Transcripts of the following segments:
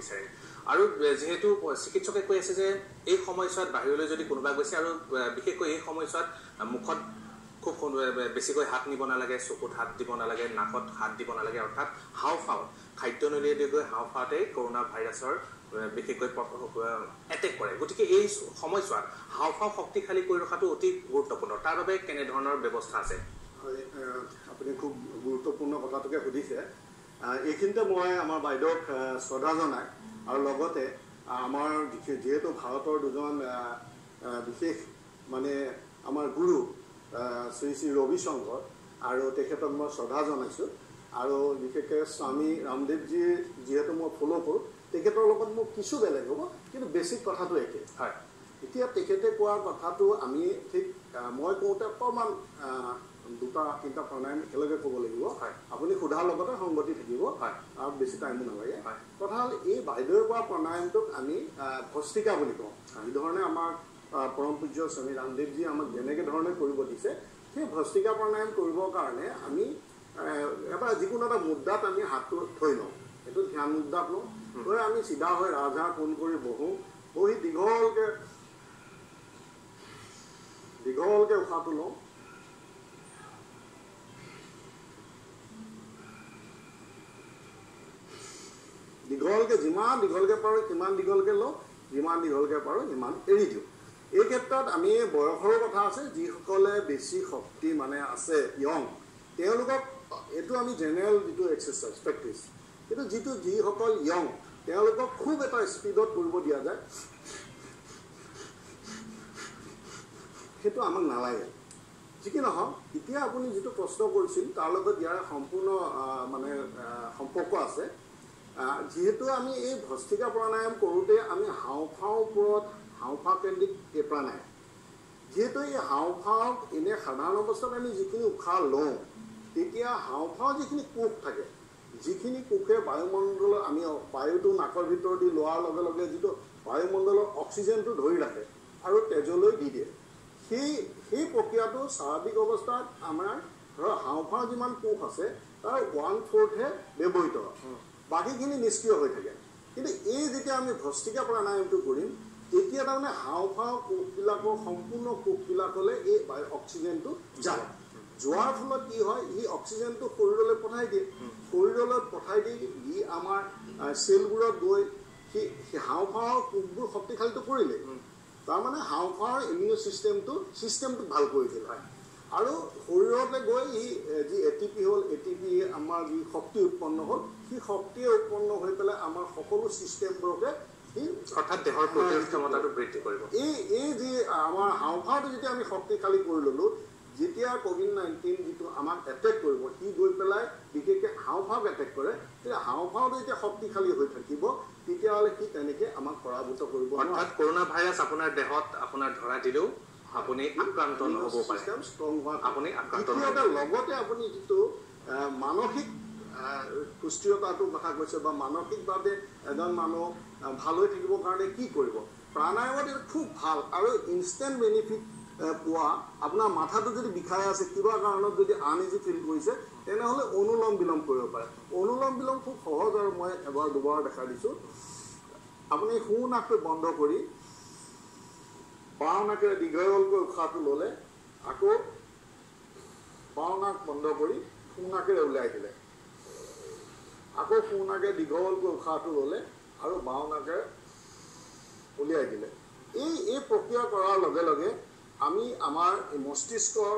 বিচাৰে। আৰু যিহেতু চিকিৎসকে কৈ আছে যে এই সময়ছোৱাত বাহিৰলৈ যদি কোনোবা গৈছে আৰু বিশেষকৈ এই সময়ছোৱাত মুখত খুব বেছিকৈ হাত নিব নালাগে চকুত হাত দিব নালাগে নাকত হাত দিব নালাগে অৰ্থাৎ হাওঁফাওঁ খাদ্যনলীয়েদি গৈ হাওঁফাওঁতেই কৰোণা ভাইৰাছৰ বিশেষকৈ এটেক কৰে। গতিকে এই সময়ছোৱাত হাওঁফাওঁ শক্তিশালী কৰি ৰখাটো অতি গুৰুত্বপূৰ্ণ। তাৰ বাবে কেনেধৰণৰ ব্যৱস্থা আছে? হয়, আপুনি খুব গুৰুত্বপূৰ্ণ কথাটোকে সুধিছে। এইখিনিতে মই আমাৰ বাইদেউক শ্ৰদ্ধা জনাই আৰু লগতে আমাৰ যিহেতু ভাৰতৰ দুজন বিশেষ মানে আমাৰ গুৰু শ্ৰী শ্ৰী ৰবিশংকৰ আৰু তেখেতক মই শ্ৰদ্ধা জনাইছোঁ আৰু বিশেষকৈ স্বামী ৰামদেৱজী যিহেতু মই ফ'ল' কৰোঁ তেখেতৰ লগত মোৰ কিছু বেলেগ হ'ব কিন্তু বেছিক কথাটো একে হয়। এতিয়া তেখেতে কোৱা কথাটো আমি ঠিক মই কওঁতে অকণমান দুটা তিনিটা প্ৰণায়াম একেলগে ক'ব লাগিব। আপুনি সোধাৰ লগতে সংগতি থাকিব। আৰু বেছি টাইমো নালাগে। কথা হ'ল এই বাইদেৱে কোৱা প্ৰণায়ামটোক আমি আহ, ভস্ত্ৰিকা বুলি কওঁ। যিধৰণে আমাক পৰম পূজ্য স্বামী ৰামদেৱজীয়ে আমাক যেনেকৈ ধৰণে কৰিব দিছে সেই ভস্ত্ৰিকা প্ৰণায়াম কৰিবৰ কাৰণে আমি এটা যিকোনো এটা মুদ্ৰাত আমি হাতটো থৈ লওঁ। সেইটো ধ্যান মুদ্ৰাত লওঁ। লৈ আমি চিধা হৈ ৰাজহাঁহ কোন কৰি বহোঁ। বহি দীঘলকৈ দীঘলকৈ উশাহটো লওঁ দীঘলকৈ যিমান দীঘলকৈ পাৰোঁ সিমান দীঘলকৈ লওঁ। যিমান দীঘলকৈ পাৰোঁ সিমান এৰি দিওঁ। এই ক্ষেত্ৰত আমি বয়সৰো কথা আছে যিসকলে বেছি শক্তি মানে আছে য়ং তেওঁলোকক এইটো আমি জেনেৰেল যিটো এক্সাৰচাইজ প্ৰেক্টিচ কিন্তু যিটো যিসকল য়ং তেওঁলোকক খুব এটা স্পীডত কৰিব দিয়া যায়। সেইটো আমাক নালাগে। যি কি নহওক এতিয়া আপুনি যিটো প্ৰশ্ন কৰিছিল তাৰ লগত ইয়াৰ সম্পূৰ্ণ মানে সম্পৰ্ক আছে। যিহেতু আমি এই ভস্ত্ৰিকা প্ৰাণায়াম কৰোঁতে আমি হাওঁফাওঁৰ ওপৰত হাওঁফাওঁ কেন্দ্ৰিক এই প্ৰাণায়াম। যিহেতু এই হাওঁফাওঁক এনে সাধাৰণ অৱস্থাত আমি যিখিনি উশাহ লওঁ তেতিয়া হাওঁফাওঁ যিখিনি কোষ থাকে যিখিনি কোষে বায়ুমণ্ডলত আমি বায়ুটো নাকৰ ভিতৰেদি লোৱাৰ লগে লগে যিটো বায়ুমণ্ডলৰ অক্সিজেনটো ধৰি ৰাখে আৰু তেজলৈ দি দিয়ে। সেই সেই প্ৰক্ৰিয়াটো স্বাভাৱিক অৱস্থাত আমাৰ ধৰক হাওঁফাওঁ যিমান কোষ আছে তাৰ ওৱান ফ'ৰ্থহে ব্যৱহৃত হয়। বাকীখিনি নিষ্ক্ৰিয় হৈ থাকে। কিন্তু এই যেতিয়া আমি ভস্ত্ৰিকা প্ৰাণায়ামটো কৰিম তেতিয়া তাৰমানে হাওঁফাওঁ কোষবিলাকৰ সম্পূৰ্ণ কোষবিলাকলৈ এই অক্সিজেনটো যায়। যোৱাৰ ফলত কি হয় ই অক্সিজেনটো শৰীৰলৈ পঠাই দিয়ে। শৰীৰলৈ পঠাই দি ই আমাৰ চেলবোৰত গৈ সেই হাওঁফাওঁৰ কোষবোৰ শক্তিশালীটো কৰিলে। তাৰমানে হাওঁফাওঁৰ ইমিউন ছিষ্টেমটো ছিষ্টেমটো ভাল কৰি দিলে আৰু শৰীৰতে গৈ ই যি এ টি পি হ'ল এ টি পি আমাৰ যি শক্তি উৎপন্ন হ'ল সেই শক্তিয়ে উৎপন্ন হৈ পেলাই আমাৰ সকলো ছিষ্টেমবোৰকে অৰ্থাৎ দেহৰ প্ৰতিৰোধ ক্ষমতাটো বৃদ্ধি কৰিব। এই এই যি আমাৰ হাওঁফাওঁটো যেতিয়া আমি শক্তিশালী কৰি ল'লোঁ যেতিয়া কভিড নাইণ্টিন যিটো আমাক এটেক কৰিব সি গৈ পেলাই বিশেষকৈ হাওঁফাওঁক এটেক কৰে তেতিয়া হাওঁফাওঁটো যেতিয়া শক্তিশালী হৈ থাকিব তেতিয়াহ'লে সি তেনেকৈ আমাক পৰাভূত কৰিব অৰ্থাৎ কৰোণা ভাইৰাছ আপোনাৰ দেহত আপোনাৰ ধৰা দিলেও আপুনি আক্ৰান্ত নহ'ব পাৰে। ষ্ট্ৰং হোৱা আপুনি আক্ৰান্ত লগতে আপুনি যিটো মানসিক সুস্থিৰতাটোৰ কথা কৈছে বা মানসিকভাৱে এজন মানুহ ভাল হৈ থাকিবৰ কাৰণে কি কৰিব? প্ৰাণায়ামত এইটো খুব ভাল আৰু ইনষ্টেণ্ট বেনিফিট পোৱা। আপোনাৰ মাথাটো যদি বিষাই আছে কিবা কাৰণত যদি আনইজি ফিল কৰিছে তেনেহ'লে অনুলম বিলম কৰিব পাৰে। অনুলম বিলম খুব সহজ আৰু মই এবাৰ দুবাৰ দেখা দিছোঁ। আপুনি সোঁ নাকটো বন্ধ কৰি বাওঁ নাকেৰে দীঘলকৈ উশাহটো ল'লে আকৌ বাওঁ নাক বন্ধ কৰি সোঁ নাকেৰে উলিয়াই দিলে আকৌ সোঁ নাকে দীঘলকৈ উশাহটো ল'লে আৰু বাওঁ নাকেৰে উলিয়াই দিলে। এই এই প্ৰক্ৰিয়া কৰাৰ লগে লগে আমি আমাৰ মস্তিষ্কৰ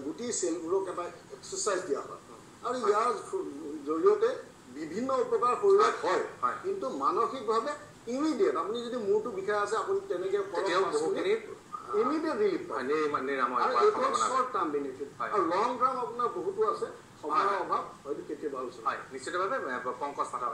গোটেই চেলবোৰক এটা এক্সাৰচাইজ দিয়া হয়। আৰু ইয়াৰ জৰিয়তে বিভিন্ন উপকাৰ শৰীৰত হয়। কিন্তু মানসিকভাৱে ইমিডিয়েট আপুনি যদি মূৰটো বিষাই আছে আপুনি তেনেকৈ ইমিডিয়েট ৰিলিফ পায়। আৰু লং টাৰ্ম আপোনাৰ বহুতো আছে। সময়ৰ। অভাৱ হয়তো কেতিয়াবা আলোচনা হয় নিশ্চিতভাৱে পংকজ পাঠক